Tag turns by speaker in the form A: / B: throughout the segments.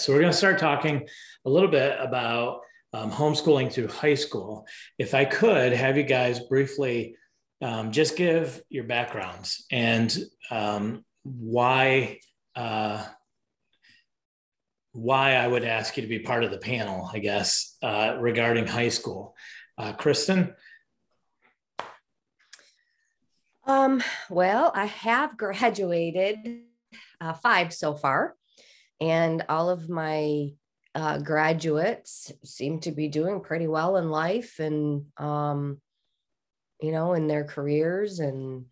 A: so we're going to start talking a little bit about um, homeschooling through high school. If I could have you guys briefly um, just give your backgrounds and um, why uh, why I would ask you to be part of the panel, I guess, uh, regarding high school. Uh, Kristen.
B: Um, well, I have graduated uh, five so far, and all of my uh, graduates seem to be doing pretty well in life and, um, you know, in their careers and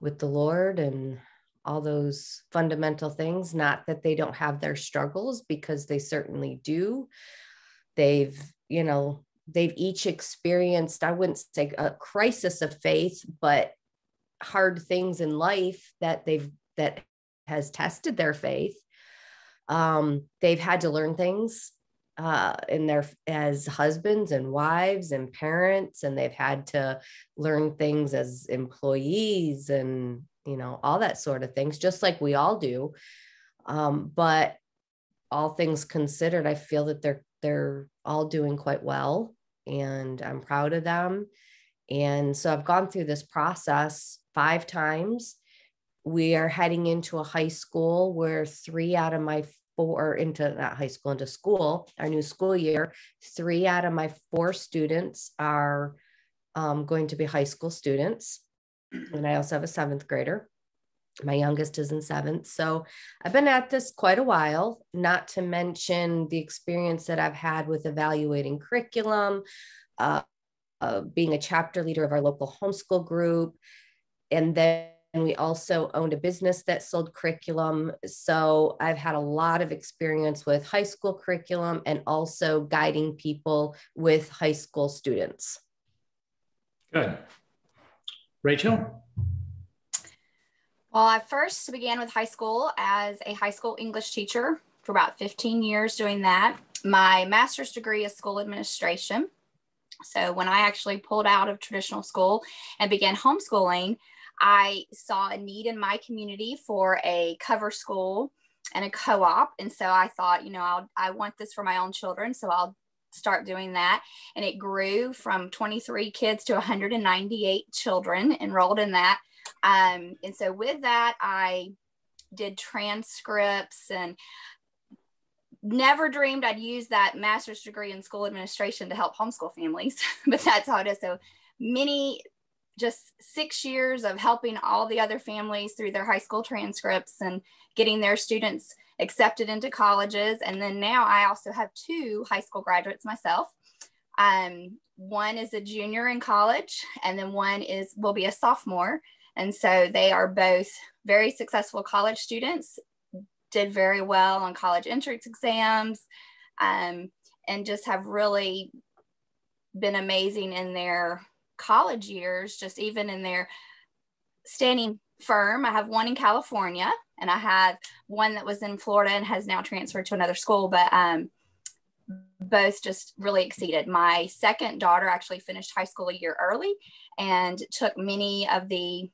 B: with the Lord and all those fundamental things. Not that they don't have their struggles, because they certainly do. They've, you know, they've each experienced, I wouldn't say a crisis of faith, but hard things in life that they've, that has tested their faith um, they've had to learn things uh, in their as husbands and wives and parents, and they've had to learn things as employees and you know all that sort of things, just like we all do. Um, but all things considered, I feel that they're they're all doing quite well, and I'm proud of them. And so I've gone through this process five times we are heading into a high school where three out of my four into that high school into school our new school year three out of my four students are um, going to be high school students. And i also have a seventh grader. My youngest is in seventh. So i've been at this quite a while not to mention the experience that i've had with evaluating curriculum uh, uh, being a chapter leader of our local homeschool group and then and we also owned a business that sold curriculum. So I've had a lot of experience with high school curriculum and also guiding people with high school students.
A: Good. Rachel?
C: Well, I first began with high school as a high school English teacher for about 15 years doing that. My master's degree is school administration. So when I actually pulled out of traditional school and began homeschooling, I saw a need in my community for a cover school and a co-op. And so i thought you know I'll, i want this for my own children so i'll start doing that. And it grew from 23 kids to 198 children enrolled in that. Um, and so with that i did transcripts and never dreamed i'd use that master's degree in school administration to help homeschool families but that's how it is. So many just six years of helping all the other families through their high school transcripts and getting their students accepted into colleges. And then now I also have two high school graduates myself. Um, one is a junior in college, and then one is will be a sophomore. And so they are both very successful college students, did very well on college entrance exams, um, and just have really been amazing in their college years, just even in their standing firm. I have one in California and I have one that was in Florida and has now transferred to another school, but um, both just really exceeded. My second daughter actually finished high school a year early and took many of the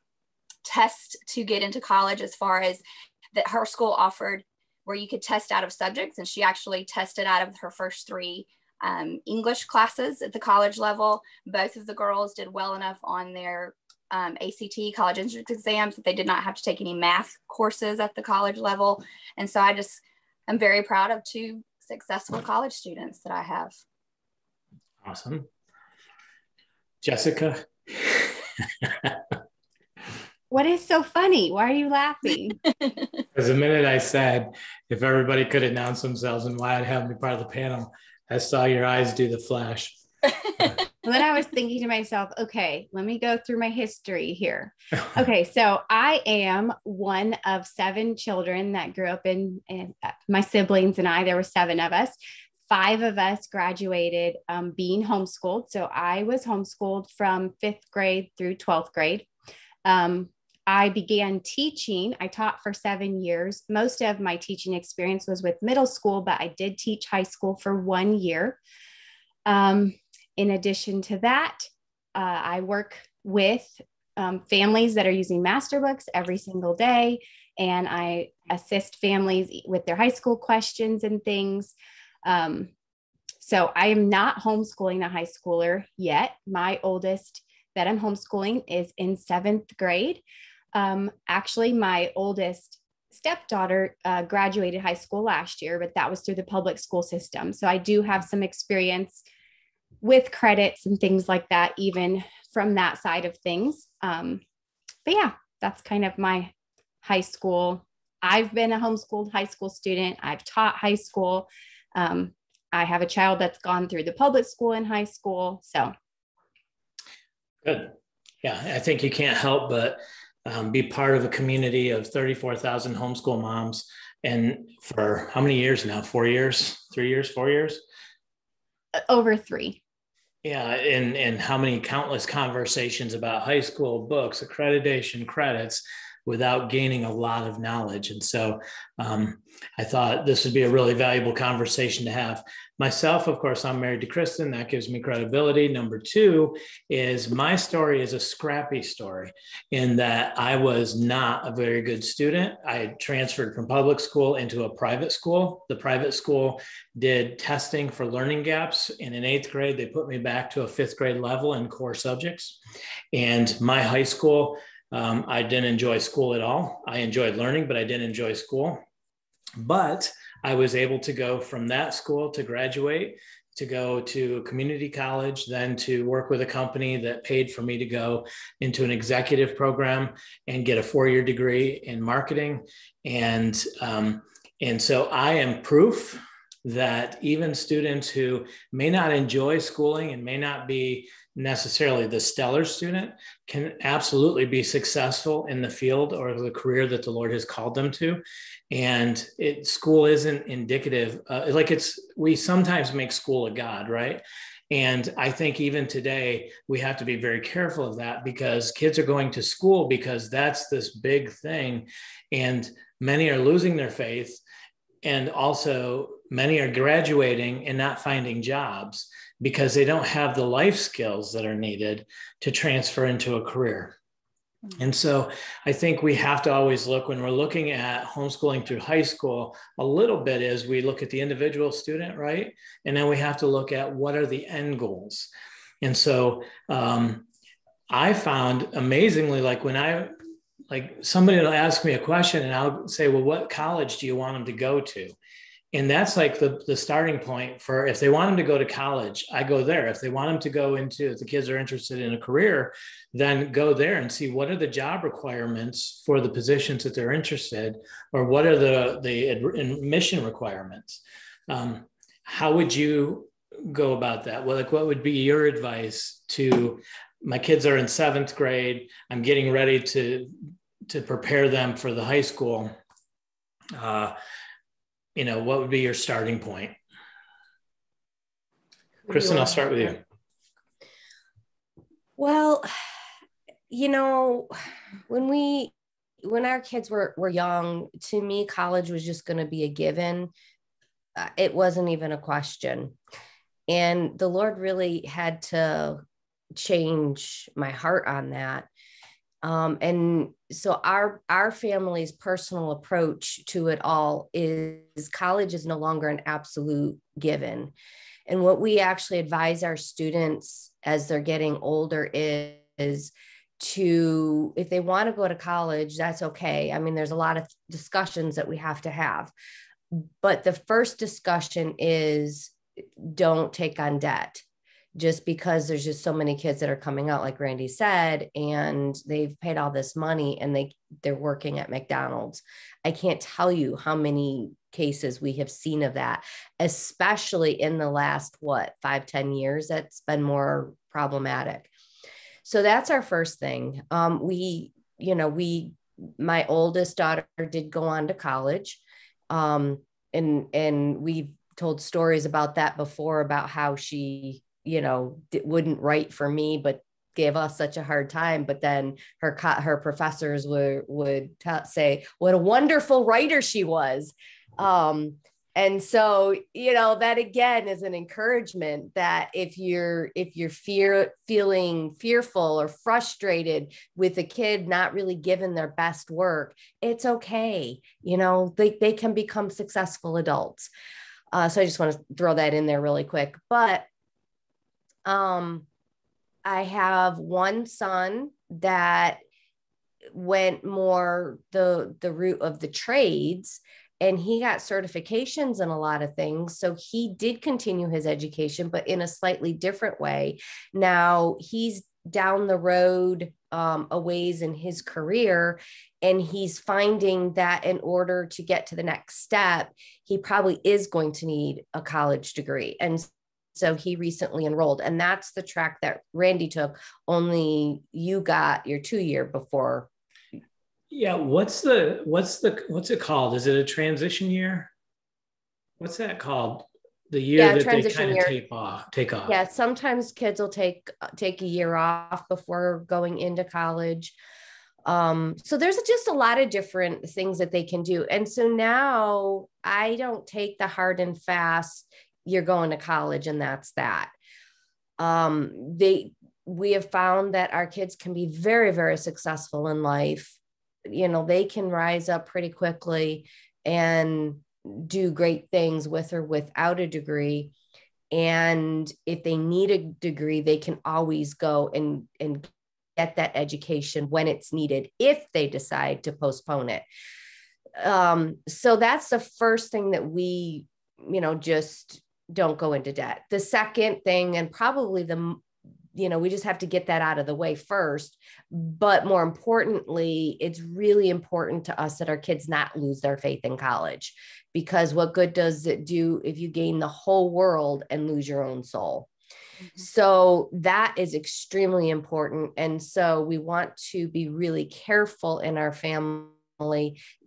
C: tests to get into college as far as that her school offered where you could test out of subjects and she actually tested out of her first three um, English classes at the college level. Both of the girls did well enough on their um, ACT college entrance exams that they did not have to take any math courses at the college level. And so I just, I'm very proud of two successful college students that I have.
A: Awesome. Jessica.
D: what is so funny? Why are you laughing?
A: Because the minute I said, if everybody could announce themselves and why I'd have me part of the panel, I saw your eyes do the flash.
D: then I was thinking to myself, okay, let me go through my history here. Okay, so I am one of seven children that grew up in, in uh, my siblings and I, there were seven of us. Five of us graduated um, being homeschooled. So I was homeschooled from fifth grade through 12th grade. Um, I began teaching. I taught for seven years. Most of my teaching experience was with middle school, but I did teach high school for one year. Um, in addition to that, uh, I work with um, families that are using master books every single day. and I assist families with their high school questions and things. Um, so I am not homeschooling a high schooler yet. My oldest that I'm homeschooling is in seventh grade. Um, actually, my oldest stepdaughter uh, graduated high school last year, but that was through the public school system. So I do have some experience with credits and things like that, even from that side of things. Um, but yeah, that's kind of my high school. I've been a homeschooled high school student. I've taught high school. Um, I have a child that's gone through the public school in high school. So
A: good. Yeah, I think you can't help but um, be part of a community of 34,000 homeschool moms. And for how many years now? Four years, three years, four years?
D: Uh, over three.
A: Yeah, and and how many countless conversations about high school books, accreditation, credits, without gaining a lot of knowledge. And so um, I thought this would be a really valuable conversation to have. Myself, of course, I'm married to Kristen. That gives me credibility. Number two is my story is a scrappy story in that I was not a very good student. I transferred from public school into a private school. The private school did testing for learning gaps. And in eighth grade, they put me back to a fifth grade level in core subjects. And my high school, um, I didn't enjoy school at all. I enjoyed learning, but I didn't enjoy school. But I was able to go from that school to graduate, to go to community college, then to work with a company that paid for me to go into an executive program and get a four year degree in marketing. And, um, and so I am proof that even students who may not enjoy schooling and may not be necessarily the stellar student can absolutely be successful in the field or the career that the Lord has called them to. And it, school isn't indicative, uh, like it's, we sometimes make school a God, right? And I think even today, we have to be very careful of that because kids are going to school because that's this big thing. And many are losing their faith. And also, many are graduating and not finding jobs because they don't have the life skills that are needed to transfer into a career. Hmm. And so I think we have to always look when we're looking at homeschooling through high school, a little bit is we look at the individual student, right? And then we have to look at what are the end goals. And so um, I found amazingly, like when I, like somebody will ask me a question and I'll say, well, what college do you want them to go to? And that's like the, the starting point for if they want them to go to college i go there. If they want them to go into if the kids are interested in a career then go there and see what are the job requirements for the positions that they're interested or what are the the admission requirements. Um, how would you go about that? Well like what would be your advice to my kids are in seventh grade i'm getting ready to to prepare them for the high school. Uh, you know, what would be your starting point? Kristen, I'll start with you.
B: Well, you know, when we when our kids were were young, to me, college was just going to be a given. Uh, it wasn't even a question, and the Lord really had to change my heart on that um, and so our our family's personal approach to it all is college is no longer an absolute given. And what we actually advise our students as they're getting older is, is to if they want to go to college that's okay. I mean there's a lot of discussions that we have to have. But the first discussion is don't take on debt just because there's just so many kids that are coming out like randy said and they've paid all this money and they they're working at mcdonald's. I can't tell you how many cases we have seen of that especially in the last what five ten years that's been more problematic. So that's our first thing. Um, we you know we my oldest daughter did go on to college um, and and we've told stories about that before about how she you know wouldn't write for me but gave us such a hard time. But then her her professors would would say what a wonderful writer she was. Um and so you know that again is an encouragement that if you're if you're fear feeling fearful or frustrated with a kid not really giving their best work it's okay. You know they, they can become successful adults. Uh, so i just want to throw that in there really quick. But um i have one son that went more the the route of the trades and he got certifications in a lot of things. So he did continue his education, but in a slightly different way. Now he's down the road um, a ways in his career, and he's finding that in order to get to the next step, he probably is going to need a college degree. And so he recently enrolled, and that's the track that Randy took. Only you got your two year before
A: yeah, what's the what's the what's it called? Is it a transition year? What's that called? The year yeah, that they kind of take off, take off.
B: Yeah, sometimes kids will take take a year off before going into college. Um, so there's just a lot of different things that they can do. And so now I don't take the hard and fast, you're going to college and that's that. Um, they we have found that our kids can be very, very successful in life. You know they can rise up pretty quickly and do great things with or without a degree. And if they need a degree they can always go and and get that education when it's needed if they decide to postpone it. Um, so that's the first thing that we you know just don't go into debt the second thing and probably the you know, we just have to get that out of the way first. But more importantly, it's really important to us that our kids not lose their faith in college because what good does it do if you gain the whole world and lose your own soul? Mm-hmm. So that is extremely important. And so we want to be really careful in our family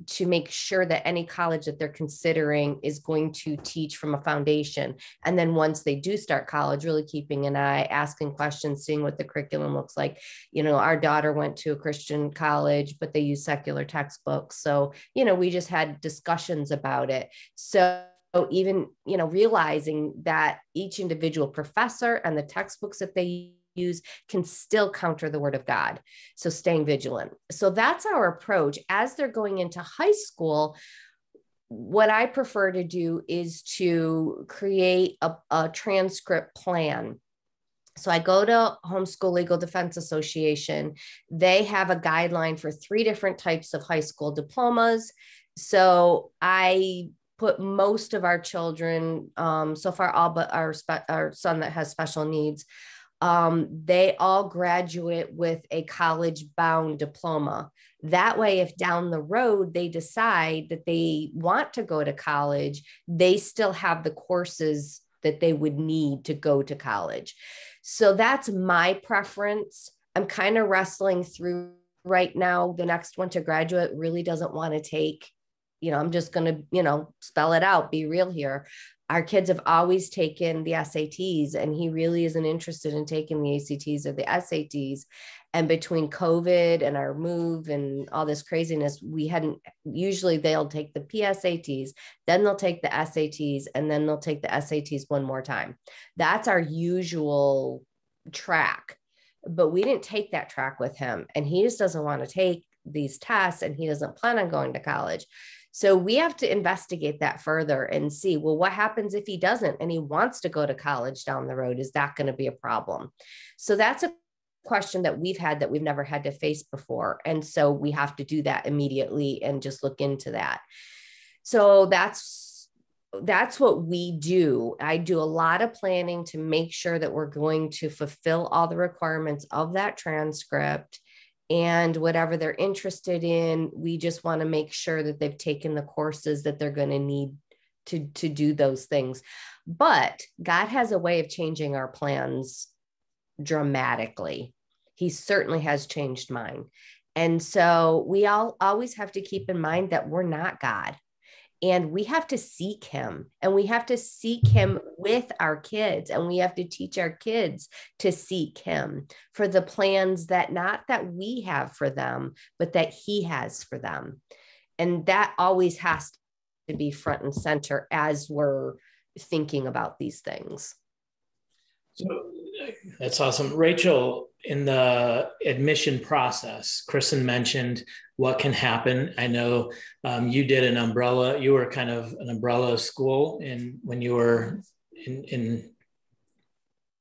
B: to make sure that any college that they're considering is going to teach from a foundation. And then once they do start college, really keeping an eye, asking questions, seeing what the curriculum looks like. You know, our daughter went to a Christian college, but they use secular textbooks. So, you know, we just had discussions about it. So, even you know realizing that each individual professor and the textbooks that they use can still counter the word of God. So staying vigilant. So that's our approach. As they're going into high school, what I prefer to do is to create a, a transcript plan. So I go to Homeschool Legal Defense Association. They have a guideline for three different types of high school diplomas. So I put most of our children, um, so far all but our, spe- our son that has special needs, um, they all graduate with a college bound diploma. That way, if down the road they decide that they want to go to college, they still have the courses that they would need to go to college. So that's my preference. I'm kind of wrestling through right now. The next one to graduate really doesn't want to take, you know, I'm just going to, you know, spell it out, be real here our kids have always taken the SATs, and he really isn't interested in taking the ACTs or the SATs. And between COVID and our move and all this craziness, we hadn't usually they'll take the PSATs, then they'll take the SATs, and then they'll take the SATs one more time. That's our usual track. But we didn't take that track with him, and he just doesn't want to take these tests and he doesn't plan on going to college. So we have to investigate that further and see well, what happens if he doesn't and he wants to go to college down the road? Is that going to be a problem? So that's a question that we've had that we've never had to face before. And so we have to do that immediately and just look into that. So that's that's what we do. I do a lot of planning to make sure that we're going to fulfill all the requirements of that transcript and whatever they're interested in we just want to make sure that they've taken the courses that they're going to need to to do those things. But god has a way of changing our plans dramatically. He certainly has changed mine. And so we all always have to keep in mind that we're not god and we have to seek him and we have to seek him with our kids and we have to teach our kids to seek him for the plans that not that we have for them but that he has for them and that always has to be front and center as we're thinking about these things.
A: So that's awesome. Rachel, in the admission process, Kristen mentioned what can happen. I know um, you did an umbrella, you were kind of an umbrella school in when you were in, in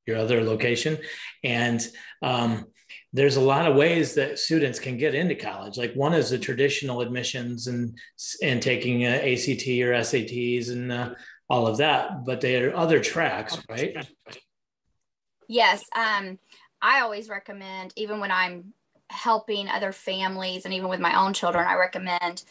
A: your other location. And um, there's a lot of ways that students can get into college. Like one is the traditional admissions and and taking uh, ACT or SATs and uh, all of that. But there are other tracks, right?
C: Yes. Um, I always recommend, even when I'm helping other families and even with my own children, I recommend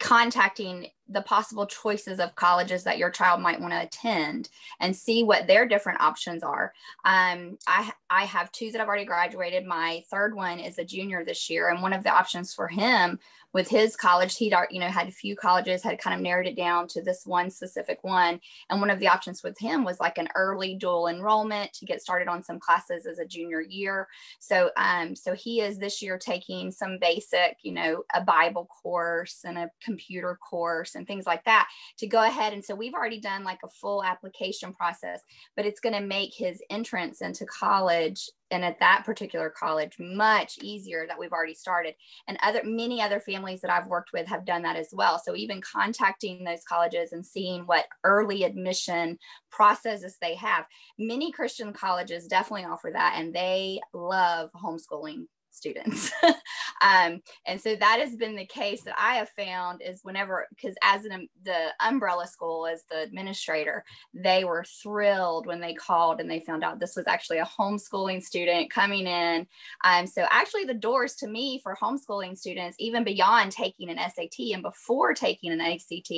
C: contacting the possible choices of colleges that your child might want to attend and see what their different options are. Um, I, I have two that I've already graduated. My third one is a junior this year. And one of the options for him with his college, he'd you know had a few colleges, had kind of narrowed it down to this one specific one. And one of the options with him was like an early dual enrollment to get started on some classes as a junior year. So um, so he is this year taking some basic, you know, a Bible course and a computer course and things like that to go ahead. And so we've already done like a full application process, but it's going to make his entrance into college and at that particular college much easier that we've already started and other many other families that i've worked with have done that as well so even contacting those colleges and seeing what early admission processes they have many christian colleges definitely offer that and they love homeschooling students. um, and so that has been the case that I have found is whenever, because as an, the umbrella school, as the administrator, they were thrilled when they called and they found out this was actually a homeschooling student coming in. Um, so actually the doors to me for homeschooling students, even beyond taking an SAT and before taking an ACT,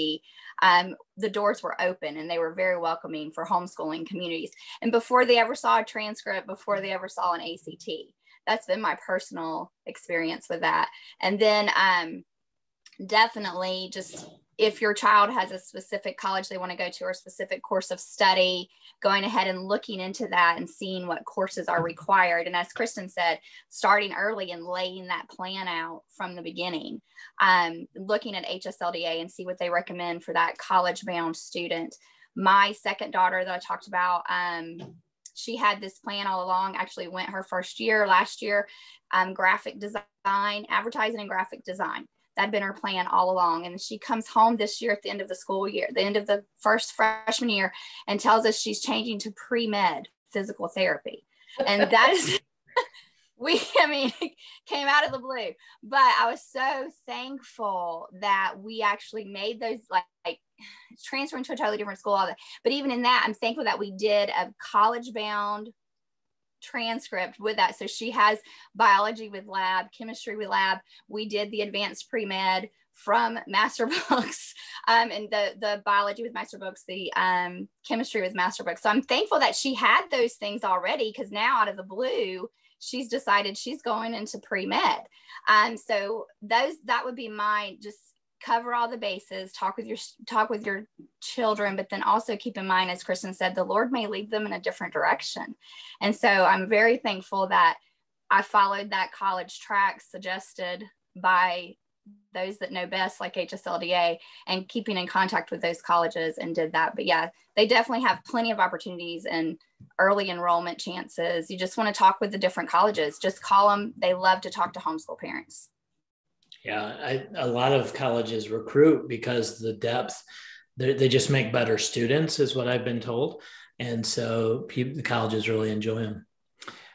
C: um, the doors were open and they were very welcoming for homeschooling communities. And before they ever saw a transcript, before they ever saw an ACT that's been my personal experience with that. And then um, definitely just if your child has a specific college they want to go to or specific course of study, going ahead and looking into that and seeing what courses are required. And as Kristen said, starting early and laying that plan out from the beginning, um, looking at HSLDA and see what they recommend for that college bound student. My second daughter that I talked about, um, she had this plan all along, actually went her first year last year, um, graphic design, advertising and graphic design. That'd been her plan all along. And she comes home this year at the end of the school year, the end of the first freshman year, and tells us she's changing to pre med physical therapy. And that is we i mean came out of the blue but i was so thankful that we actually made those like, like transferring to a totally different school all that. But even in that i'm thankful that we did a college bound transcript with that. So she has biology with lab chemistry with lab. We did the advanced pre-med from master books um, and the the biology with master books the um, chemistry with master books so i'm thankful that she had those things already because now out of the blue she's decided she's going into pre-med. Um, so those that would be my just cover all the bases, talk with your talk with your children, but then also keep in mind, as Kristen said, the Lord may lead them in a different direction. And so I'm very thankful that I followed that college track suggested by those that know best, like HSLDA, and keeping in contact with those colleges and did that. But yeah, they definitely have plenty of opportunities and early enrollment chances. You just want to talk with the different colleges, just call them. They love to talk to homeschool parents.
A: Yeah, I, a lot of colleges recruit because the depth, they just make better students, is what I've been told. And so people, the colleges really enjoy them.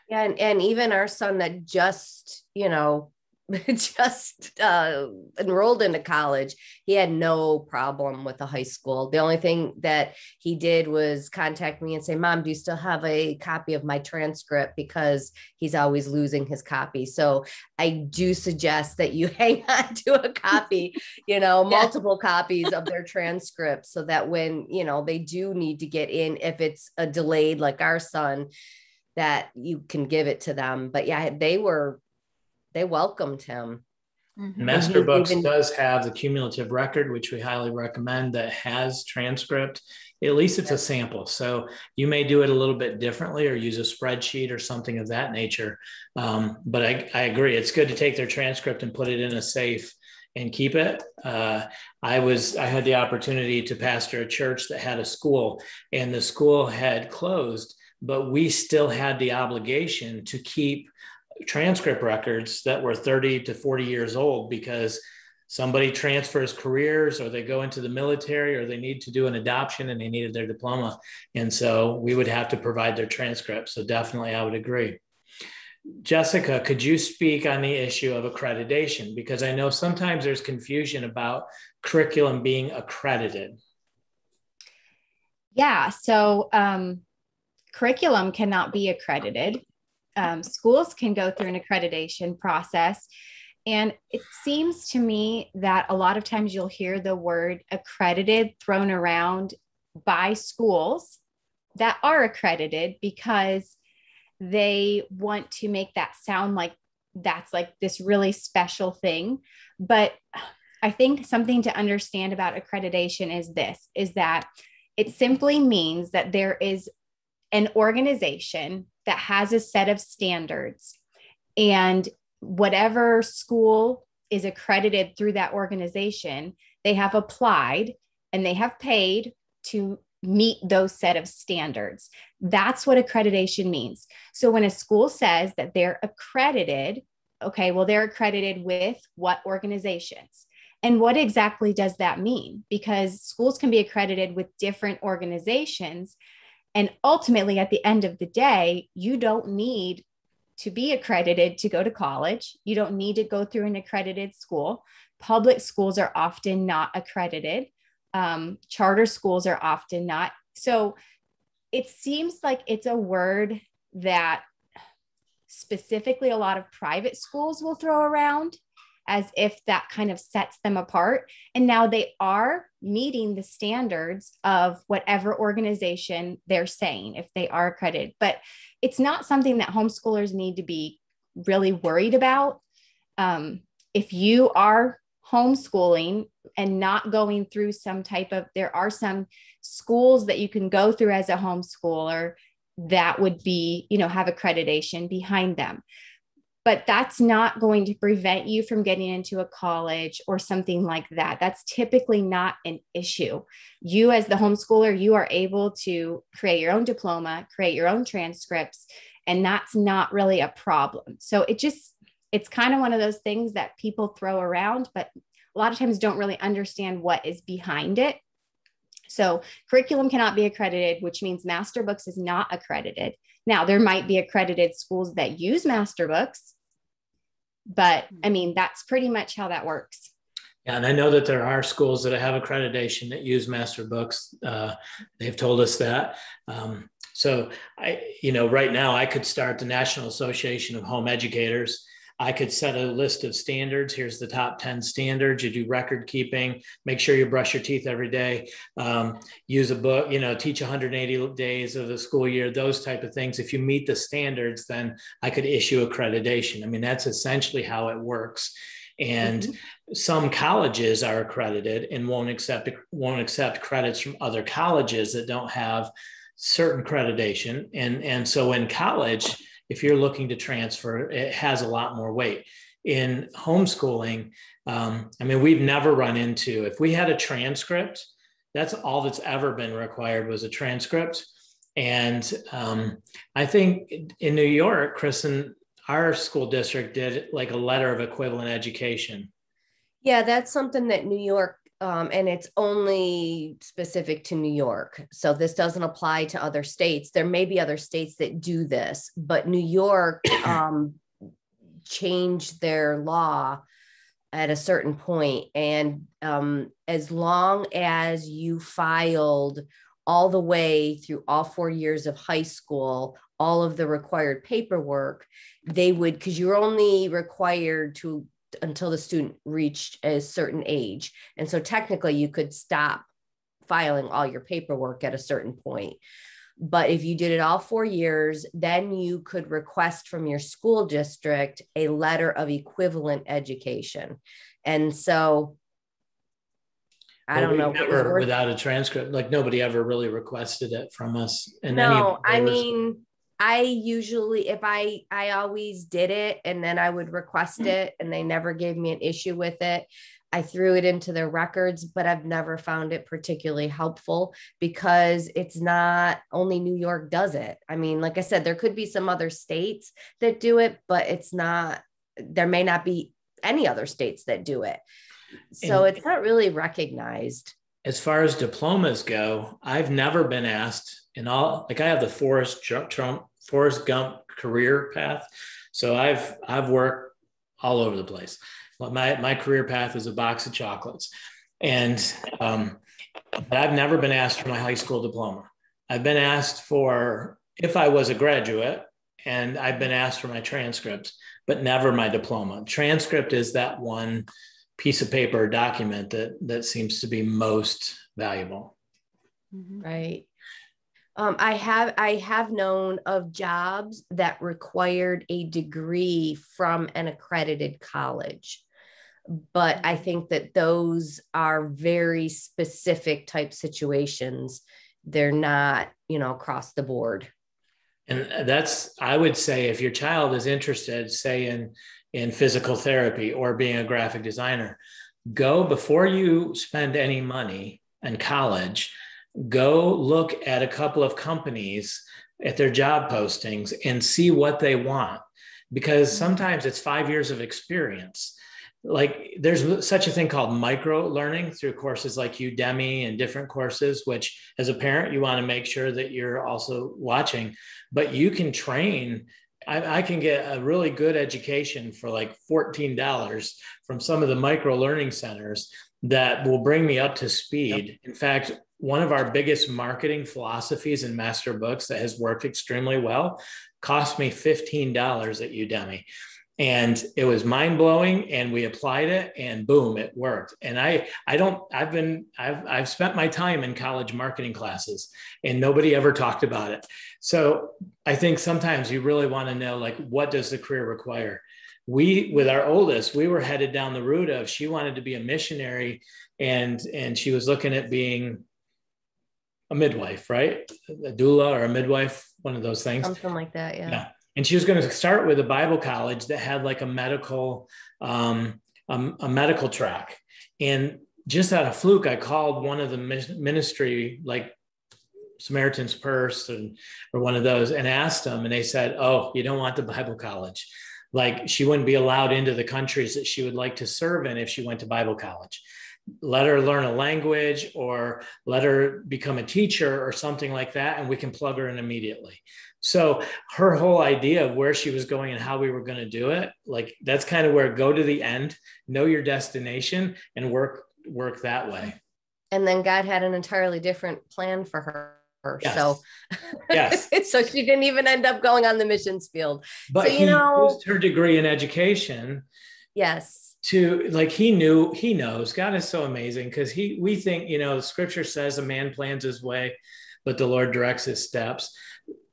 B: Yeah, and, and even our son that just, you know, just uh, enrolled into college. He had no problem with the high school. The only thing that he did was contact me and say, Mom, do you still have a copy of my transcript? Because he's always losing his copy. So I do suggest that you hang on to a copy, you know, multiple yeah. copies of their transcript so that when, you know, they do need to get in, if it's a delayed like our son, that you can give it to them. But yeah, they were they welcomed him.
A: Mm-hmm. Master Books even, does have the cumulative record, which we highly recommend, that has transcript. At least it's a sample. So you may do it a little bit differently or use a spreadsheet or something of that nature. Um, but I, I agree. It's good to take their transcript and put it in a safe and keep it. Uh, I was I had the opportunity to pastor a church that had a school, and the school had closed, but we still had the obligation to keep transcript records that were 30 to 40 years old because somebody transfers careers or they go into the military or they need to do an adoption and they needed their diploma. And so we would have to provide their transcripts. So definitely I would agree. Jessica, could you speak on the issue of accreditation? Because I know sometimes there's confusion about curriculum being accredited.
D: Yeah, so um, curriculum cannot be accredited. Um, schools can go through an accreditation process and it seems to me that a lot of times you'll hear the word accredited thrown around by schools that are accredited because they want to make that sound like that's like this really special thing. But I think something to understand about accreditation is this is that it simply means that there is an organization that has a set of standards and whatever school is accredited through that organization, they have applied and they have paid to meet those set of standards. That's what accreditation means. So when a school says that they're accredited, okay, well, they're accredited with what organizations? And what exactly does that mean? Because schools can be accredited with different organizations. And ultimately, at the end of the day, you don't need to be accredited to go to college. You don't need to go through an accredited school. Public schools are often not accredited. Um, charter schools are often not. So it seems like it's a word that specifically a lot of private schools will throw around as if that kind of sets them apart. And now they are meeting the standards of whatever organization they're saying if they are accredited. But it's not something that homeschoolers need to be really worried about. Um, if you are homeschooling and not going through some type of, there are some schools that you can go through as a homeschooler that would be, you know, have accreditation behind them but that's not going to prevent you from getting into a college or something like that. That's typically not an issue. You, as the homeschooler, you are able to create your own diploma, create your own transcripts, and that's not really a problem. So it just, it's kind of one of those things that people throw around, but a lot of times don't really understand what is behind it. So curriculum cannot be accredited, which means master books is not accredited. Now, there might be accredited schools that use master books, but I mean, that's pretty much how that works.
A: Yeah, and I know that there are schools that have accreditation that use master books. Uh, they've told us that. Um, so I, you know, right now I could start the National Association of Home Educators I could set a list of standards. Here's the top 10 standards. You do record keeping, make sure you brush your teeth every day, um, use a book, you know, teach 180 days of the school year, those type of things. If you meet the standards, then I could issue accreditation. I mean, that's essentially how it works. And mm-hmm. some colleges are accredited and won't accept won't accept credits from other colleges that don't have certain accreditation. And, and so in college, if you're looking to transfer, it has a lot more weight. In homeschooling, um, I mean, we've never run into, if we had a transcript, that's all that's ever been required was a transcript. And um, I think in New York, Kristen, our school district did like a letter of equivalent education.
B: Yeah, that's something that New York um, and it's only specific to New York. So this doesn't apply to other states. There may be other states that do this, but New York um, changed their law at a certain point. and um, as long as you filed all the way through all four years of high school, all of the required paperwork, they would because you're only required to until the student reached a certain age. And so technically you could stop filing all your paperwork at a certain point. But if you did it all four years, then you could request from your school district a letter of equivalent education. And so I don't know.
A: Never without a transcript, like nobody ever really requested it from us.
B: And no, I mean, I usually if I I always did it and then I would request mm. it and they never gave me an issue with it. I threw it into their records, but I've never found it particularly helpful because it's not only New York does it. I mean, like I said, there could be some other states that do it, but it's not, there may not be any other states that do it. So and it's not really recognized.
A: As far as diplomas go, I've never been asked in all, like I have the Forrest Trump, Forrest Gump career path. So I've, I've worked all over the place my my career path is a box of chocolates, and um, but I've never been asked for my high school diploma. I've been asked for if I was a graduate, and I've been asked for my transcripts, but never my diploma. Transcript is that one piece of paper document that that seems to be most valuable.
B: Mm-hmm. Right. Um, I have I have known of jobs that required a degree from an accredited college but I think that those are very specific type situations. They're not, you know, across the board.
A: And that's, I would say, if your child is interested, say in in physical therapy or being a graphic designer, go before you spend any money in college. Go look at a couple of companies at their job postings and see what they want, because mm-hmm. sometimes it's five years of experience like there's such a thing called micro learning through courses like udemy and different courses which as a parent you want to make sure that you're also watching but you can train I, I, can get a really good education for like $14 from some of the micro learning centers that will bring me up to speed yep. in fact one of our biggest marketing philosophies in master books that has worked extremely well cost me $15 at udemy. And it was mind blowing and we applied it and boom it worked. And i i don't i've been i've i've spent my time in college marketing classes and nobody ever talked about it. So i think sometimes you really want to know like what does the career require? We with our oldest we were headed down the route of she wanted to be a missionary and and she was looking at being a midwife right? A doula or a midwife one of those things.
B: Something like that yeah, yeah.
A: And she was going to start with a Bible college that had like a medical um, um, a medical track. And just out of fluke, I called one of the ministry like Samaritan's Purse and or one of those and asked them, and they said, "Oh, you don't want the Bible college." Like she wouldn't be allowed into the countries that she would like to serve in if she went to Bible college let her learn a language or let her become a teacher or something like that and we can plug her in immediately so her whole idea of where she was going and how we were going to do it, like that's kind of where go to the end, know your destination and work work that way.
B: And then God had an entirely different plan for her. Yes. So,
A: yes.
B: so she didn't even end up going on the missions field.
A: But
B: so,
A: you know, used her degree in education.
B: Yes.
A: To like he knew, he knows. God is so amazing because he we think, you know, scripture says a man plans his way, but the Lord directs his steps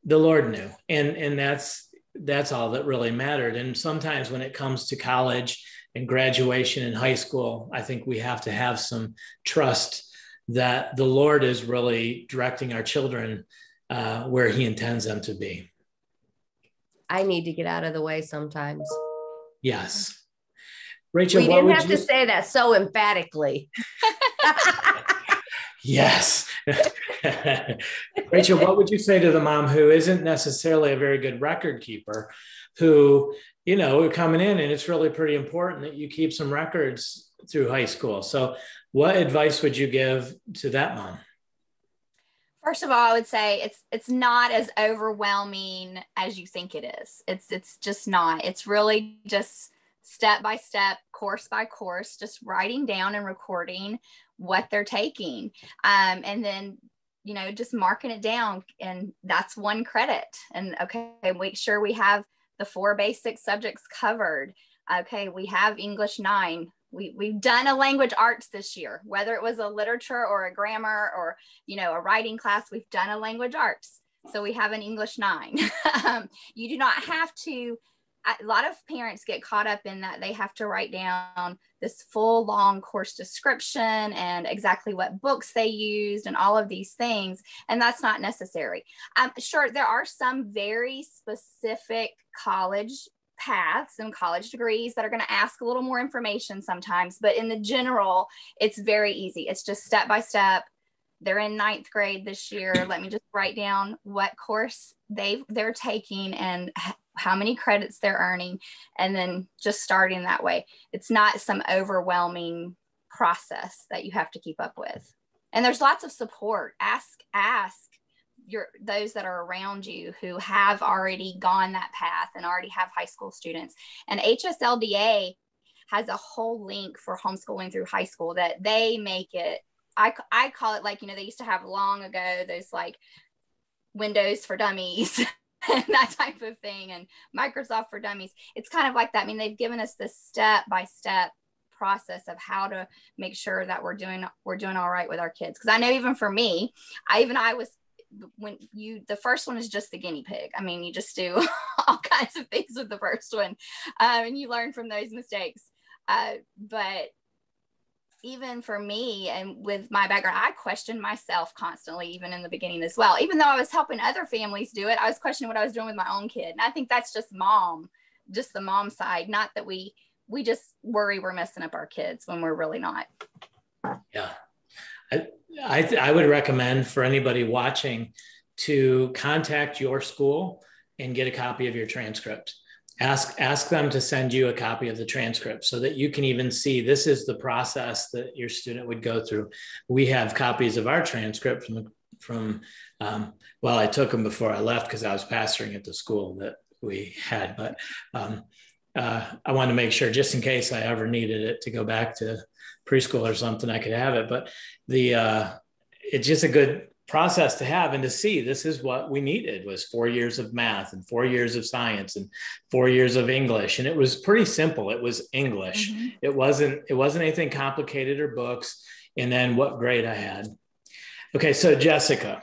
A: the Lord knew, and and that's that's all that really mattered. And sometimes when it comes to college and graduation in high school, I think we have to have some trust that the Lord is really directing our children uh, where He intends them to be.
B: I need to get out of the way sometimes.
A: Yes. Rachel,
B: we didn't have you... to say that so emphatically.
A: yes. Rachel, what would you say to the mom who isn't necessarily a very good record keeper, who, you know, are coming in and it's really pretty important that you keep some records through high school. So, what advice would you give to that mom?
C: First of all, I would say it's it's not as overwhelming as you think it is. It's it's just not. It's really just step by step, course by course, just writing down and recording what they're taking. Um, and then you know, just marking it down and that's one credit. And okay, make sure we have the four basic subjects covered. Okay, we have English nine. We, we've done a language arts this year, whether it was a literature or a grammar or, you know, a writing class, we've done a language arts. So we have an English nine. um, you do not have to a lot of parents get caught up in that they have to write down this full long course description and exactly what books they used and all of these things and that's not necessary um, sure there are some very specific college paths and college degrees that are going to ask a little more information sometimes, but in the general, it's very easy. It's just step by step. They're in ninth grade this year. Let me just write down what course they they're taking and how many credits they're earning, and then just starting that way. It's not some overwhelming process that you have to keep up with. And there's lots of support. Ask ask your those that are around you who have already gone that path and already have high school students. And HSLDA has a whole link for homeschooling through high school that they make it. I, I call it like, you know, they used to have long ago those like Windows for dummies that type of thing and Microsoft for dummies. It's kind of like that. I mean, they've given us this step by step process of how to make sure that we're doing we're doing all right with our kids because i know even for me i even i was when you the first one is just the guinea pig i mean you just do all kinds of things with the first one um, and you learn from those mistakes uh, but even for me and with my background i questioned myself constantly even in the beginning as well. Even though i was helping other families do it i was questioning what i was doing with my own kid. And i think that's just mom just the mom side. Not that we we just worry we're messing up our kids when we're really not.
A: Yeah. I, I, I would recommend for anybody watching to contact your school and get a copy of your transcript. Ask, ask them to send you a copy of the transcript so that you can even see this is the process that your student would go through. We have copies of our transcript from, from um, well, I took them before I left because I was pastoring at the school that we had, but um, uh, I wanted to make sure just in case I ever needed it to go back to preschool or something, I could have it. But the uh, it's just a good process to have and to see this is what we needed was four years of math and four years of science and four years of english. And it was pretty simple. It was english. Mm-hmm. it wasn't it wasn't anything complicated or books. And then what grade i had. Okay so jessica.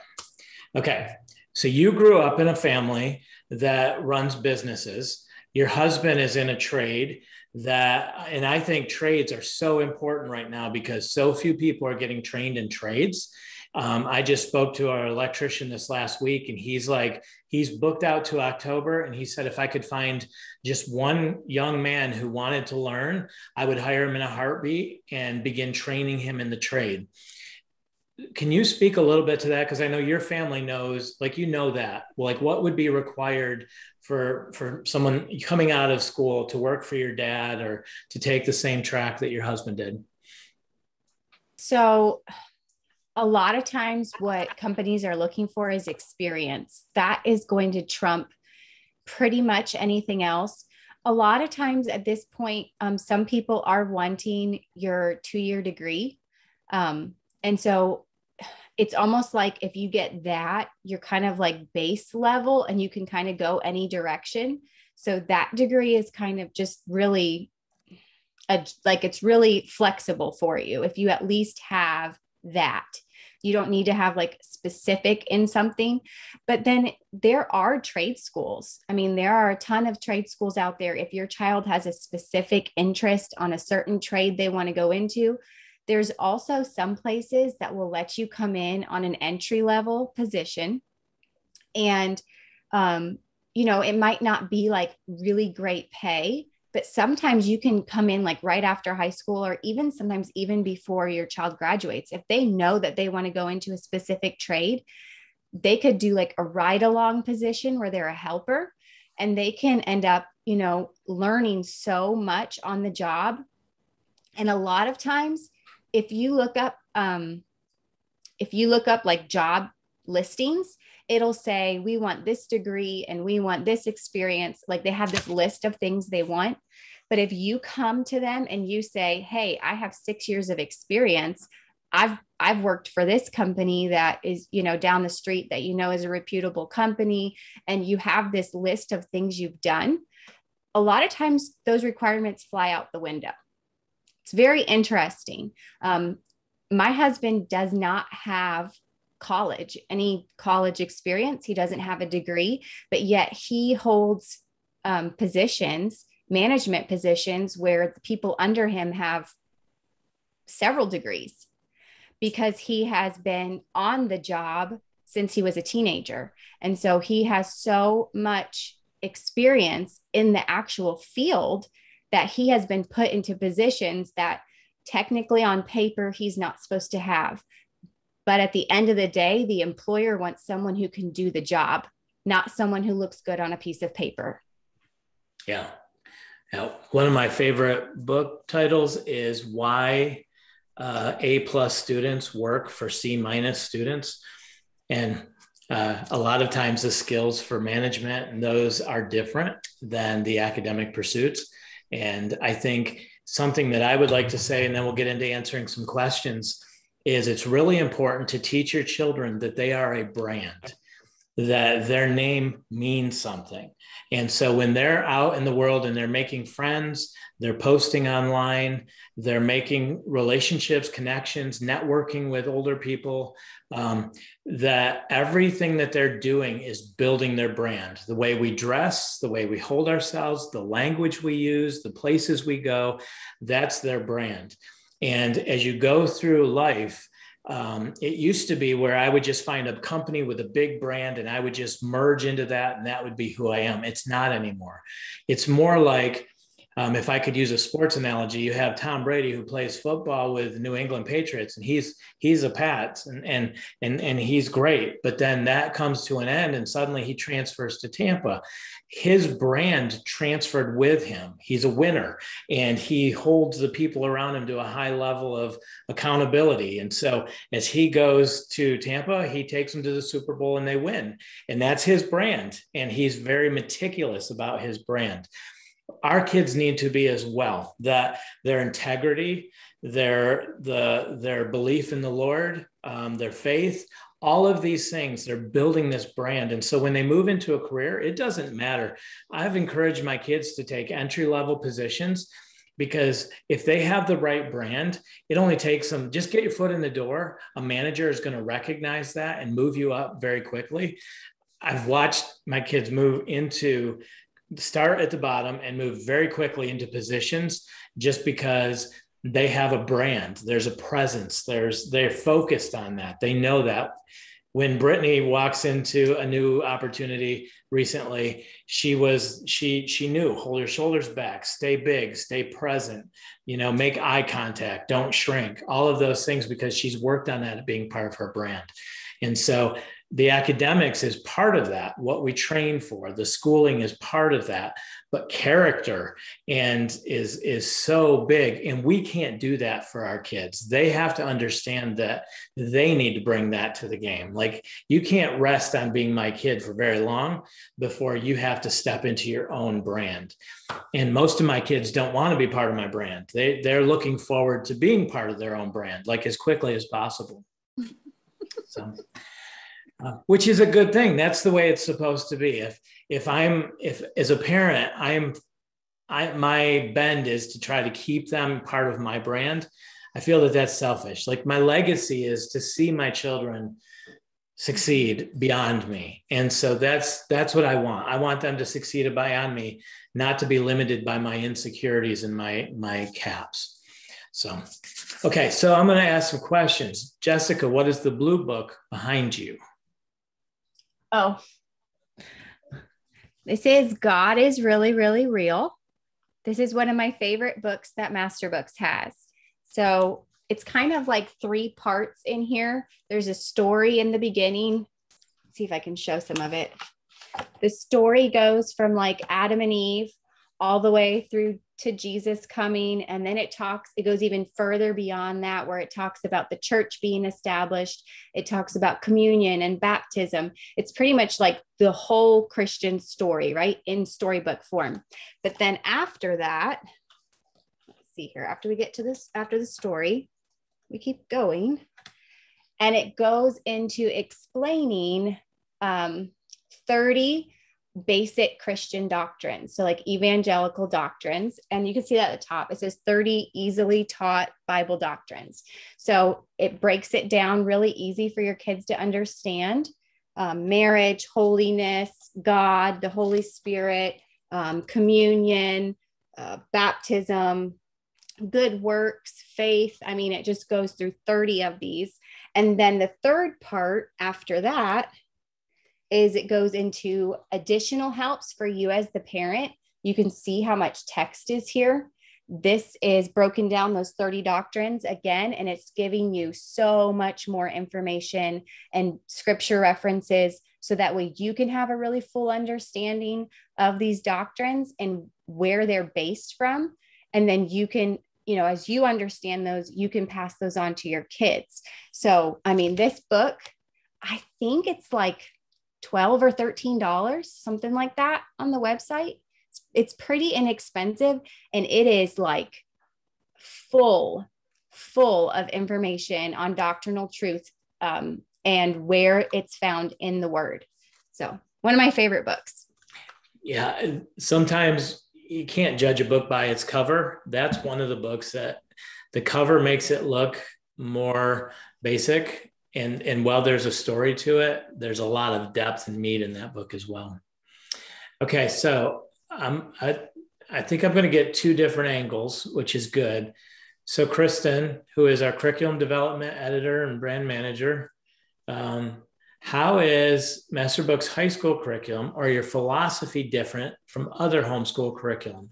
A: Okay so you grew up in a family that runs businesses. Your husband is in a trade that and i think trades are so important right now because so few people are getting trained in trades um, i just spoke to our electrician this last week and he's like he's booked out to october and he said if i could find just one young man who wanted to learn i would hire him in a heartbeat and begin training him in the trade. Can you speak a little bit to that? Because i know your family knows like you know that. Like what would be required for for someone coming out of school to work for your dad or to take the same track that your husband did?
D: So a lot of times what companies are looking for is experience that is going to trump pretty much anything else a lot of times at this point um, some people are wanting your two-year degree um, and so it's almost like if you get that, you're kind of like base level and you can kind of go any direction. So that degree is kind of just really a, like it's really flexible for you if you at least have that. You don't need to have like specific in something. But then there are trade schools. I mean, there are a ton of trade schools out there. If your child has a specific interest on a certain trade they want to go into, there's also some places that will let you come in on an entry level position. And, um, you know, it might not be like really great pay, but sometimes you can come in like right after high school or even sometimes even before your child graduates. If they know that they want to go into a specific trade, they could do like a ride along position where they're a helper and they can end up, you know, learning so much on the job. And a lot of times if you look up um, if you look up like job listings it'll say we want this degree and we want this experience. Like they have this list of things they want. But if you come to them and you say hey i have 6 years of experience. I've i've worked for this company that is you know down the street that you know is a reputable company and you have this list of things you've done a lot of times those requirements fly out the window. It's very interesting. Um, my husband does not have college, any college experience. He doesn't have a degree, but yet he holds um, positions, management positions, where the people under him have several degrees because he has been on the job since he was a teenager. And so he has so much experience in the actual field that he has been put into positions that technically on paper he's not supposed to have. But at the end of the day, the employer wants someone who can do the job, not someone who looks good on a piece of paper.
A: Yeah. Now, one of my favorite book titles is Why uh, A plus students work for C minus students. And uh, a lot of times the skills for management and those are different than the academic pursuits. And I think something that I would like to say, and then we'll get into answering some questions, is it's really important to teach your children that they are a brand, that their name means something. And so when they're out in the world and they're making friends, they're posting online, they're making relationships, connections, networking with older people, um, that everything that they're doing is building their brand. The way we dress, the way we hold ourselves, the language we use, the places we go, that's their brand. And as you go through life, um, it used to be where I would just find a company with a big brand and I would just merge into that and that would be who I am. It's not anymore. It's more like um, if I could use a sports analogy, you have Tom Brady who plays football with New England Patriots, and he's he's a Pats, and and and and he's great. But then that comes to an end, and suddenly he transfers to Tampa. His brand transferred with him. He's a winner, and he holds the people around him to a high level of accountability. And so as he goes to Tampa, he takes them to the Super Bowl, and they win. And that's his brand, and he's very meticulous about his brand our kids need to be as well that their integrity their the their belief in the lord um, their faith all of these things they're building this brand. And so when they move into a career it doesn't matter. I've encouraged my kids to take entry level positions because if they have the right brand it only takes them just get your foot in the door. A manager is going to recognize that and move you up very quickly. I've watched my kids move into start at the bottom and move very quickly into positions just because they have a brand. There's a presence. There's they're focused on that. They know that. When brittany walks into a new opportunity recently she was she she knew hold your shoulders back stay big stay present you know make eye contact don't shrink all of those things because she's worked on that being part of her brand. And so the academics is part of that what we train for the schooling is part of that but character and is is so big and we can't do that for our kids. They have to understand that they need to bring that to the game. Like you can't rest on being my kid for very long before you have to step into your own brand. And most of my kids don't want to be part of my brand. They they're looking forward to being part of their own brand like as quickly as possible. So which is a good thing. That's the way it's supposed to be. If if I'm if as a parent, I'm I my bend is to try to keep them part of my brand. I feel that that's selfish. Like my legacy is to see my children succeed beyond me and so that's that's what i want i want them to succeed beyond me not to be limited by my insecurities and my my caps so okay so i'm going to ask some questions jessica what is the blue book behind you
D: Oh, this is God is really, really real. This is one of my favorite books that Master Books has. So it's kind of like three parts in here. There's a story in the beginning. Let's see if I can show some of it. The story goes from like Adam and Eve all the way through to Jesus coming. And then it talks, it goes even further beyond that, where it talks about the church being established. It talks about communion and baptism. It's pretty much like the whole Christian story, right? In storybook form. But then after that, let's see here, after we get to this, after the story, we keep going. And it goes into explaining um, 30 basic Christian doctrines. So, like evangelical doctrines. And you can see that at the top. It says 30 easily taught Bible doctrines. So, it breaks it down really easy for your kids to understand um, marriage, holiness, God, the Holy Spirit, um, communion, uh, baptism, good works, faith. I mean, it just goes through 30 of these. And then the third part after that is it goes into additional helps for you as the parent. You can see how much text is here. This is broken down those 30 doctrines again, and it's giving you so much more information and scripture references so that way you can have a really full understanding of these doctrines and where they're based from. And then you can you know, as you understand those, you can pass those on to your kids. So, I mean, this book, I think it's like 12 or 13 dollars, something like that on the website. It's, it's pretty inexpensive and it is like full full of information on doctrinal truth um, and where it's found in the word. So, one of my favorite books.
A: Yeah, sometimes you can't judge a book by its cover. That's one of the books that the cover makes it look more basic and and while there's a story to it, there's a lot of depth and meat in that book as well. Okay, so um, I I think I'm going to get two different angles, which is good. So Kristen, who is our curriculum development editor and brand manager, um, how is Masterbooks high school curriculum or your philosophy different from other homeschool curriculum?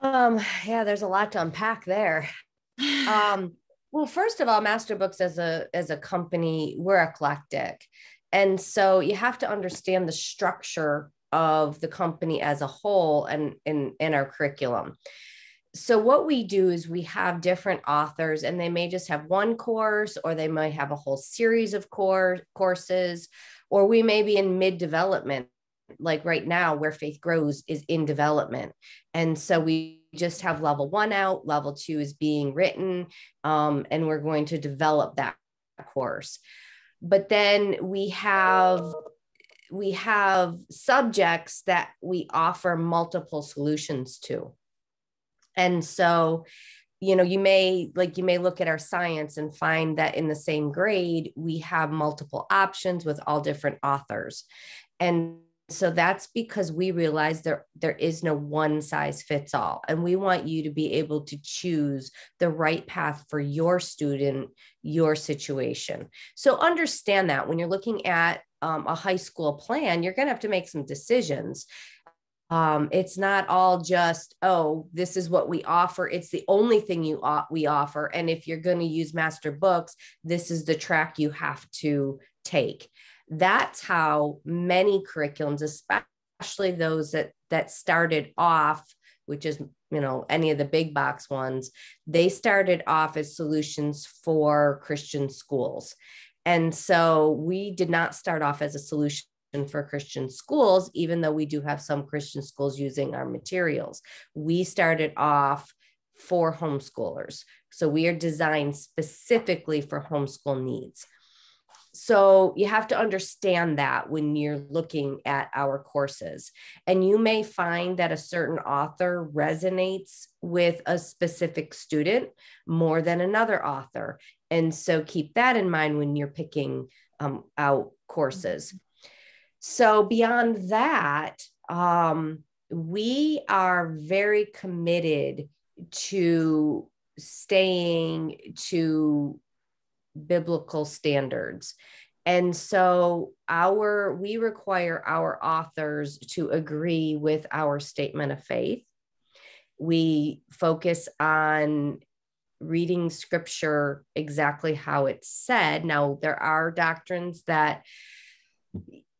B: Um, yeah, there's a lot to unpack there. Um, well, first of all, Masterbooks as a as a company, we're eclectic. And so you have to understand the structure of the company as a whole and in, in our curriculum. So what we do is we have different authors and they may just have one course or they might have a whole series of core courses or we may be in mid development like right now where faith grows is in development. And so we just have level one out level two is being written um, and we're going to develop that course but then we have we have subjects that we offer multiple solutions to and so, you know, you may like you may look at our science and find that in the same grade, we have multiple options with all different authors. And so that's because we realize there there is no one size fits all and we want you to be able to choose the right path for your student your situation. So understand that when you're looking at um, a high school plan you're going to have to make some decisions. Um, it's not all just oh this is what we offer. It's the only thing you we offer and if you're going to use master books this is the track you have to take that's how many curriculums especially those that that started off which is you know any of the big box ones they started off as solutions for christian schools and so we did not start off as a solution for Christian schools, even though we do have some Christian schools using our materials. We started off for homeschoolers. So we are designed specifically for homeschool needs. So you have to understand that when you're looking at our courses. And you may find that a certain author resonates with a specific student more than another author. And so keep that in mind when you're picking um, out courses. So, beyond that, um, we are very committed to staying to biblical standards. And so our we require our authors to agree with our statement of faith. We focus on reading scripture exactly how it's said. Now there are doctrines that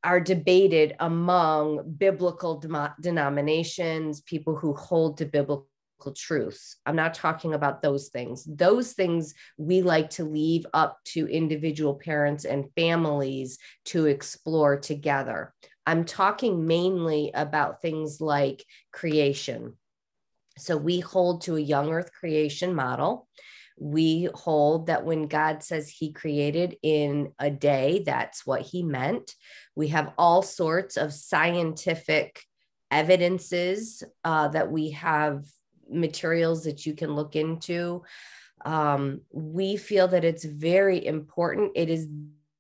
B: are debated among biblical de- denominations, people who hold to biblical truths. I'm not talking about those things. Those things we like to leave up to individual parents and families to explore together. I'm talking mainly about things like creation. So we hold to a young earth creation model we hold that when God says he created in a day, that's what he meant. We have all sorts of scientific evidences uh, that we have materials that you can look into. Um, we feel that it's very important. It is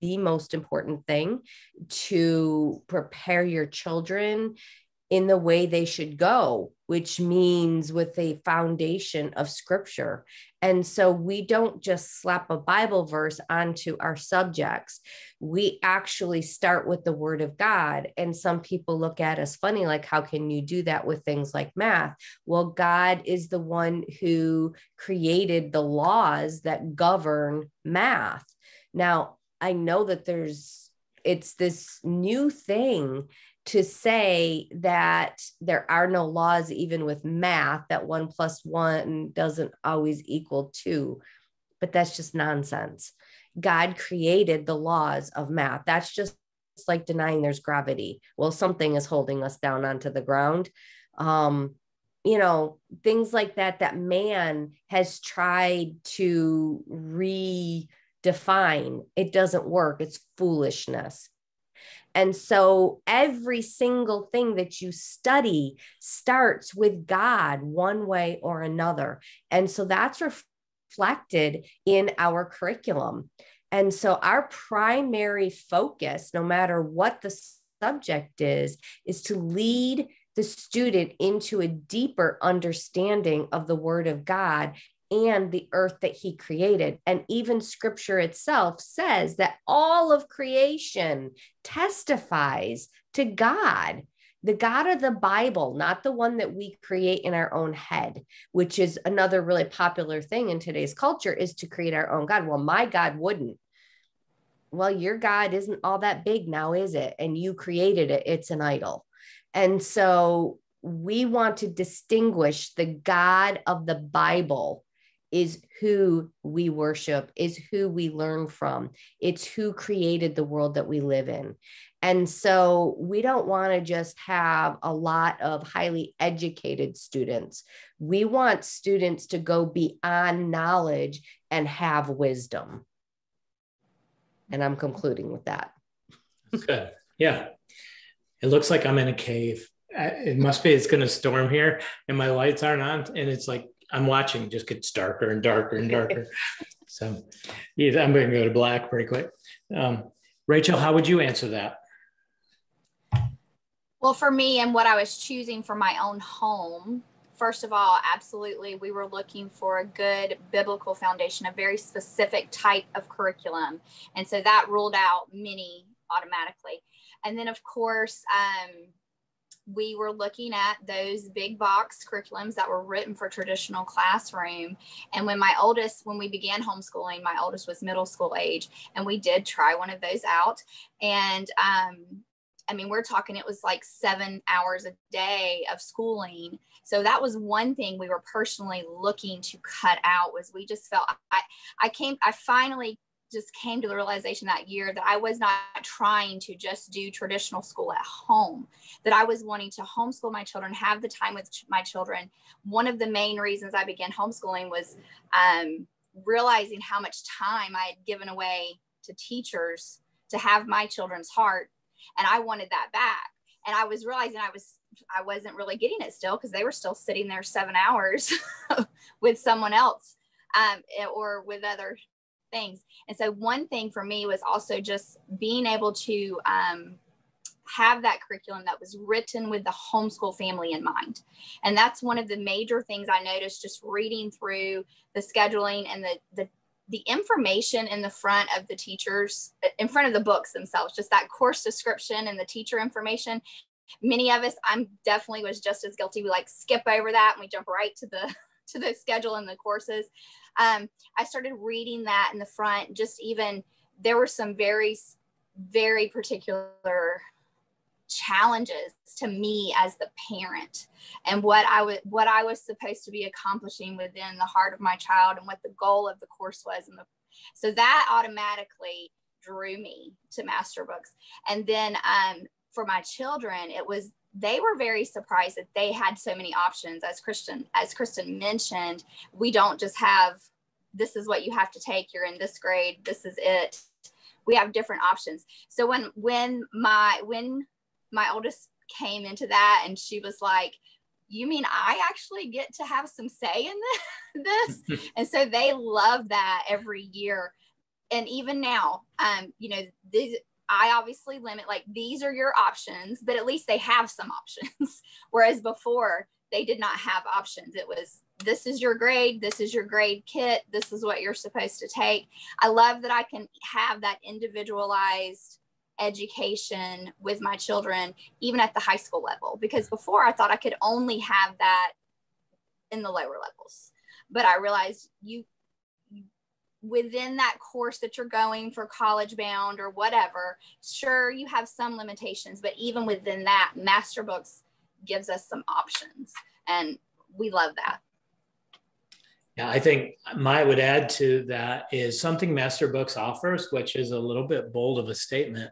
B: the most important thing to prepare your children in the way they should go, which means with a foundation of scripture. And so we don't just slap a Bible verse onto our subjects. We actually start with the word of God. And some people look at us funny, like, how can you do that with things like math? Well, God is the one who created the laws that govern math. Now, I know that there's, it's this new thing to say that there are no laws, even with math, that one plus one doesn't always equal two. But that's just nonsense. God created the laws of math. That's just like denying there's gravity. Well, something is holding us down onto the ground. Um, you know, things like that, that man has tried to redefine. It doesn't work. It's foolishness. And so every single thing that you study starts with God one way or another. And so that's reflected in our curriculum. And so our primary focus, no matter what the subject is, is to lead the student into a deeper understanding of the Word of God and the earth that he created. And even scripture itself says that all of creation testifies to God, the God of the Bible, not the one that we create in our own head, which is another really popular thing in today's culture is to create our own God. Well, my God wouldn't. Well, your God isn't all that big now, is it? And you created it, it's an idol. And so we want to distinguish the God of the Bible is who we worship, is who we learn from. It's who created the world that we live in. And so we don't want to just have a lot of highly educated students. We want students to go beyond knowledge and have wisdom. And I'm concluding with that.
A: Good. Yeah. It looks like I'm in a cave. It must be it's going to storm here and my lights aren't on. And it's like I'm watching just gets darker and darker and darker. so yeah, I'm going to go to black pretty quick. Um, Rachel, how would you answer that?
C: Well, for me and what I was choosing for my own home, first of all, absolutely, we were looking for a good biblical foundation, a very specific type of curriculum. And so that ruled out many automatically. And then, of course, um, we were looking at those big box curriculums that were written for traditional classroom. And when my oldest, when we began homeschooling, my oldest was middle school age, and we did try one of those out. And um, I mean, we're talking, it was like seven hours a day of schooling. So that was one thing we were personally looking to cut out was we just felt I, I came, I finally just came to the realization that year that I was not trying to just do traditional school at home, that I was wanting to homeschool my children, have the time with my children. One of the main reasons I began homeschooling was um, realizing how much time I had given away to teachers to have my children's heart. And I wanted that back. And I was realizing I was I wasn't really getting it still because they were still sitting there seven hours with someone else um, or with other things. And so one thing for me was also just being able to um, have that curriculum that was written with the homeschool family in mind. And that's one of the major things I noticed just reading through the scheduling and the, the the information in the front of the teachers in front of the books themselves just that course description and the teacher information many of us i'm definitely was just as guilty we like skip over that and we jump right to the to the schedule and the courses um, I started reading that in the front. Just even there were some very, very particular challenges to me as the parent and what I was what I was supposed to be accomplishing within the heart of my child and what the goal of the course was and the so that automatically drew me to master books and then um, for my children it was they were very surprised that they had so many options as Kristen as Kristen mentioned we don't just have this is what you have to take you're in this grade this is it we have different options so when when my when my oldest came into that and she was like you mean I actually get to have some say in this? and so they love that every year. And even now, um, you know, these, I obviously limit like these are your options, but at least they have some options. Whereas before they did not have options. It was this is your grade, this is your grade kit, this is what you're supposed to take. I love that I can have that individualized education with my children, even at the high school level, because before I thought I could only have that in the lower levels. But I realized you within that course that you're going for college bound or whatever, sure you have some limitations, but even within that, Master Books gives us some options. And we love that.
A: Yeah, I think my would add to that is something Master Books offers, which is a little bit bold of a statement,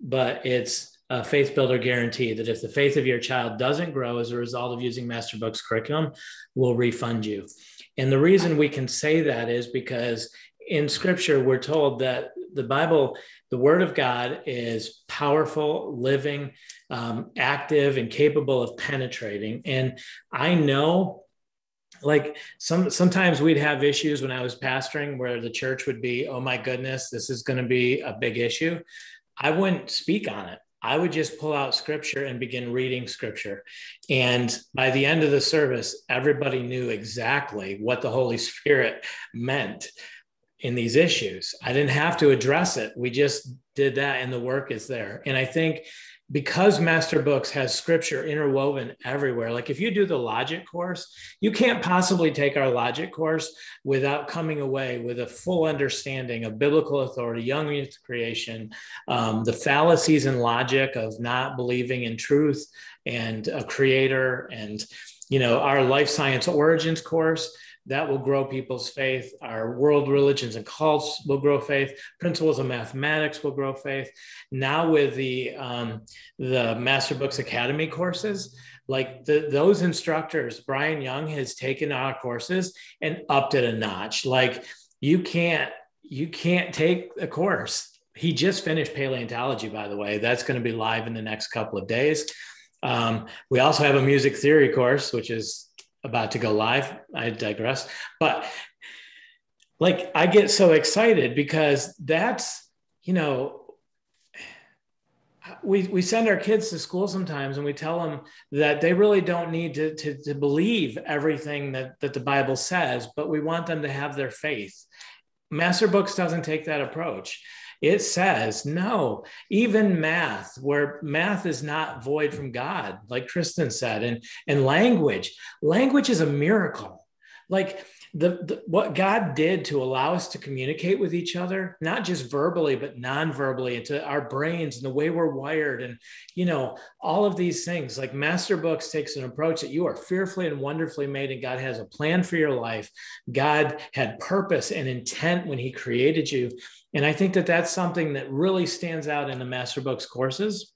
A: but it's a faith builder guarantee that if the faith of your child doesn't grow as a result of using Master Books curriculum, we'll refund you. And the reason we can say that is because in scripture, we're told that the Bible, the word of God, is powerful, living, um, active, and capable of penetrating. And I know like some sometimes we'd have issues when I was pastoring where the church would be, oh my goodness, this is going to be a big issue. I wouldn't speak on it. I would just pull out scripture and begin reading scripture. And by the end of the service, everybody knew exactly what the Holy Spirit meant in these issues. I didn't have to address it. We just did that and the work is there. And I think because master books has scripture interwoven everywhere like if you do the logic course you can't possibly take our logic course without coming away with a full understanding of biblical authority young youth creation um, the fallacies in logic of not believing in truth and a creator and you know our life science origins course that will grow people's faith. Our world religions and cults will grow faith. Principles of mathematics will grow faith. Now with the um, the Master Books Academy courses, like the, those instructors, Brian Young has taken our courses and upped it a notch. Like you can't you can't take a course. He just finished paleontology, by the way. That's going to be live in the next couple of days. Um, we also have a music theory course, which is about to go live. I digress. But like I get so excited because that's, you know, we, we send our kids to school sometimes and we tell them that they really don't need to, to, to believe everything that, that the Bible says, but we want them to have their faith. Master Books doesn't take that approach. It says, no, even math, where math is not void from God, like Kristen said, and, and language, language is a miracle. Like the, the, what God did to allow us to communicate with each other, not just verbally, but non-verbally, into our brains and the way we're wired, and you know, all of these things. Like Master Books takes an approach that you are fearfully and wonderfully made, and God has a plan for your life. God had purpose and intent when He created you, and I think that that's something that really stands out in the Master Books courses.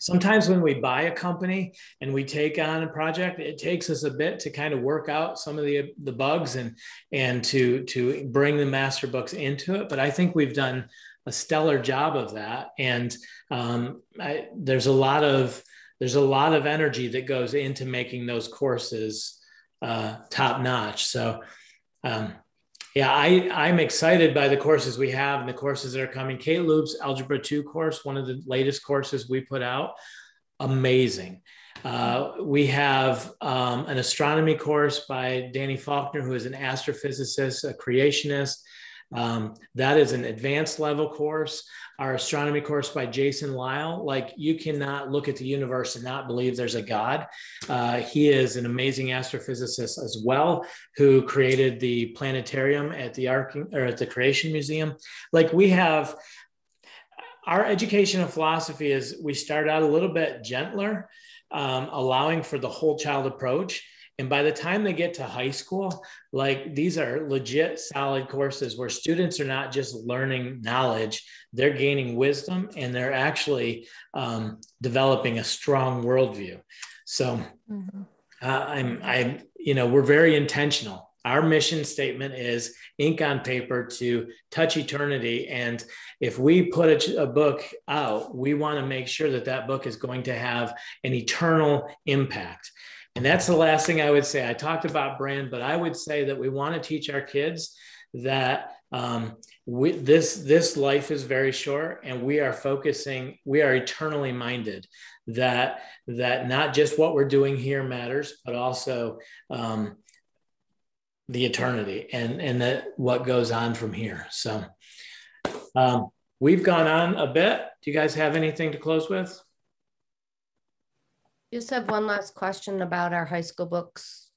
A: Sometimes when we buy a company and we take on a project, it takes us a bit to kind of work out some of the, the bugs and, and to, to bring the master books into it. But I think we've done a stellar job of that. And um, I, there's a lot of, there's a lot of energy that goes into making those courses uh, top notch. So um, yeah, I, I'm excited by the courses we have and the courses that are coming. Kate Loop's Algebra 2 course, one of the latest courses we put out, amazing. Uh, we have um, an astronomy course by Danny Faulkner, who is an astrophysicist, a creationist. Um, that is an advanced level course. Our astronomy course by Jason Lisle. like you cannot look at the universe and not believe there's a God. Uh, he is an amazing astrophysicist as well, who created the planetarium at the Ark or at the Creation Museum. Like we have, our educational philosophy is we start out a little bit gentler, um, allowing for the whole child approach and by the time they get to high school, like these are legit solid courses where students are not just learning knowledge, they're gaining wisdom and they're actually um, developing a strong worldview. So mm-hmm. uh, I'm, I'm, you know, we're very intentional. Our mission statement is ink on paper to touch eternity. And if we put a, a book out, we want to make sure that that book is going to have an eternal impact. And that's the last thing I would say. I talked about brand, but I would say that we want to teach our kids that um, we, this this life is very short and we are focusing we are eternally minded. That that not just what we're doing here matters but also um, the eternity and and that what goes on from here. So um, we've gone on a bit. Do you guys have anything to close with
B: just have one last question about our high school books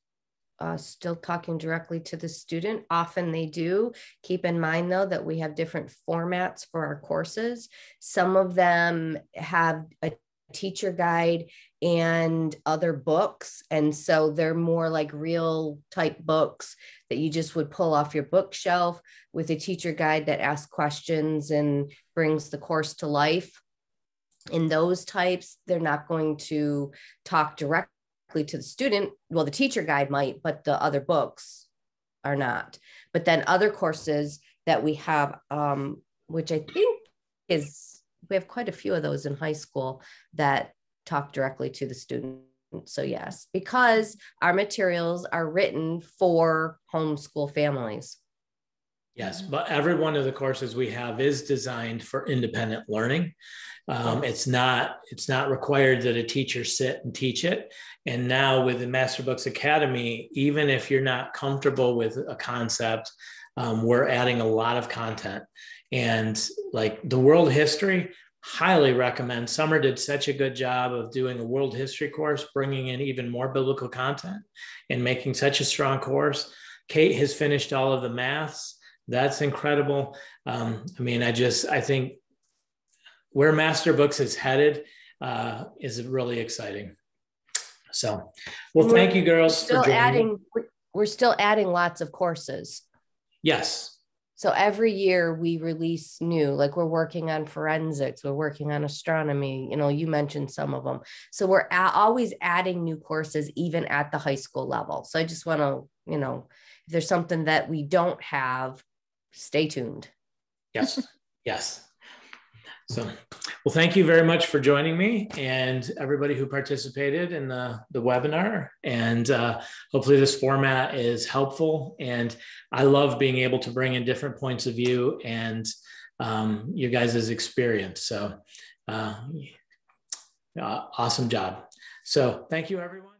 B: uh, still talking directly to the student. Often they do. Keep in mind, though, that we have different formats for our courses. Some of them have a teacher guide and other books. And so they're more like real type books that you just would pull off your bookshelf with a teacher guide that asks questions and brings the course to life. In those types, they're not going to talk directly to the student. Well, the teacher guide might, but the other books are not. But then other courses that we have, um, which I think is, we have quite a few of those in high school that talk directly to the student. So, yes, because our materials are written for homeschool families.
A: Yes, but every one of the courses we have is designed for independent learning. Um, it's not it's not required that a teacher sit and teach it. And now with the Master Books Academy, even if you're not comfortable with a concept, um, we're adding a lot of content. And like the world history, highly recommend. Summer did such a good job of doing a world history course, bringing in even more biblical content and making such a strong course. Kate has finished all of the maths. That's incredible. Um, I mean, I just, I think where Master Books is headed uh, is really exciting. So, well,
B: We're
A: thank you, girls.
B: Still adding, we're still adding lots of courses.
A: Yes.
B: So every year we release new, like we're working on forensics, we're working on astronomy. You know, you mentioned some of them. So we're a- always adding new courses, even at the high school level. So I just want to, you know, if there's something that we don't have, stay tuned.
A: Yes. yes. So, well, thank you very much for joining me and everybody who participated in the, the webinar. And uh, hopefully, this format is helpful. And I love being able to bring in different points of view and um, you guys' experience. So, uh, uh, awesome job. So, thank you, everyone.